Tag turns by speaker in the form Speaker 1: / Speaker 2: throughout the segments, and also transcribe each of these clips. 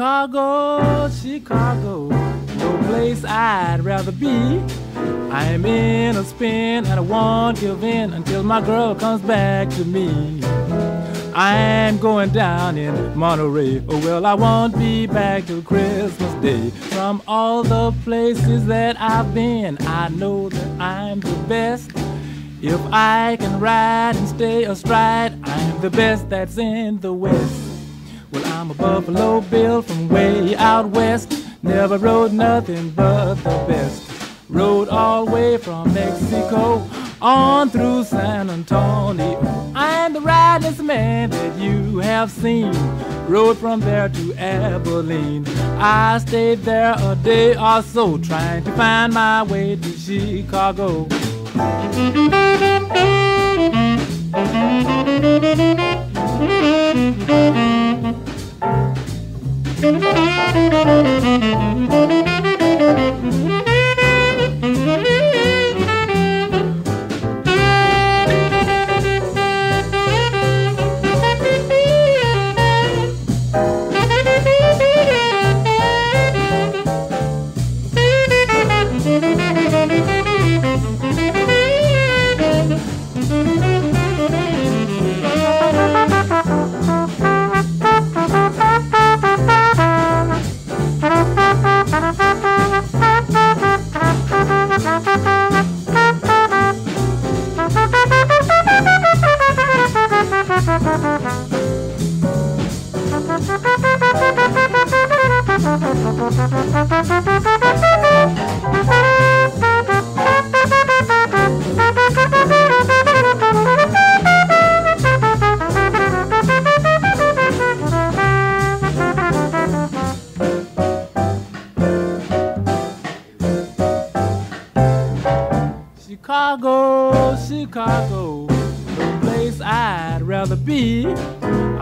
Speaker 1: Chicago, Chicago, no place I'd rather be. I'm in a spin and I won't give in until my girl comes back to me. I'm going down in Monterey. Oh, well, I won't be back till Christmas Day. From all the places that I've been, I know that I'm the best. If I can ride and stay astride, I'm the best that's in the West. Well, I'm a Buffalo Bill from way out west. Never rode nothing but the best. Rode all the way from Mexico on through San Antonio. I'm the ridingest man that you have seen. Rode from there to Abilene. I stayed there a day or so trying to find my way to. Chicago,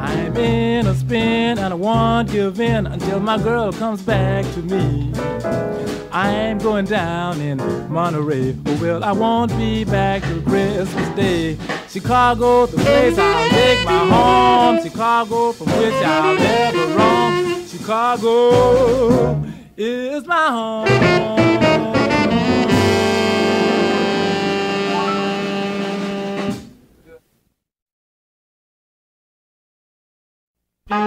Speaker 1: I'm in a spin and I won't give in until my girl comes back to me. I'm going down in Monterey. Oh well, I won't be back till Christmas Day. Chicago, the place I'll make my home. Chicago, from which I'll never roam. Chicago is my home. I'm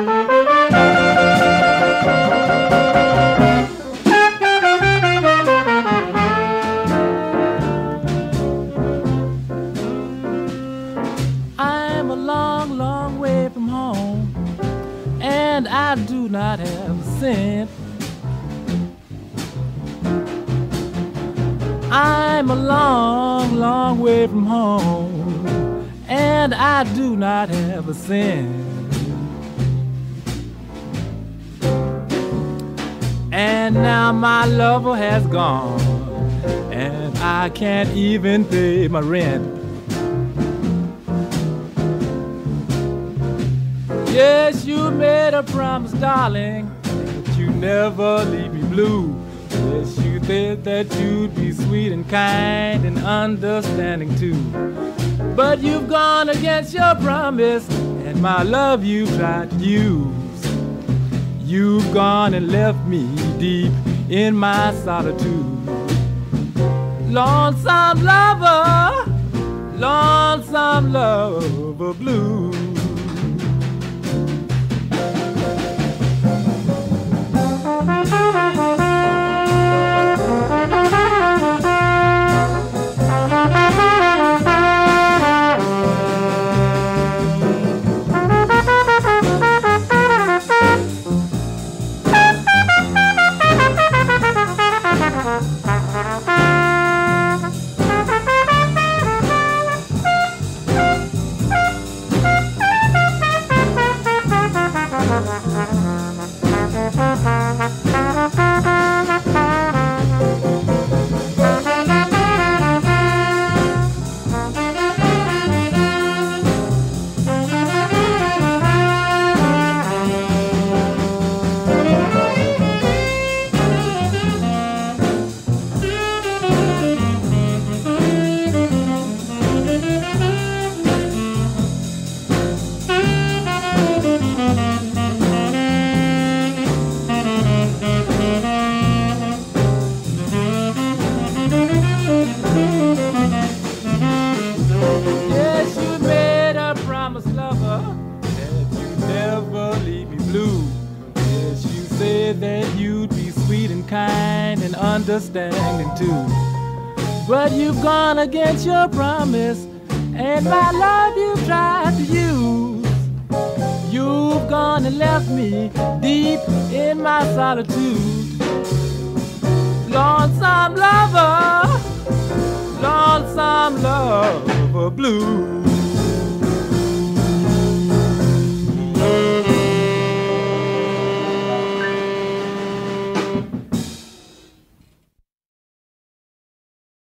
Speaker 1: a long, long way from home, and I do not have a cent. I'm a long, long way from home, and I do not have a cent. And now my lover has gone, and I can't even pay my rent. Yes, you made a promise, darling, that you never leave me blue. Yes, you said that you'd be sweet and kind and understanding too. But you've gone against your promise, and my love you tried to use. You've gone and left me deep in my solitude. Lonesome lover, lonesome lover blue. You've gone against your promise, and my love you tried to use. You've gone and left me deep in my solitude. Lonesome lover, lonesome lover blue.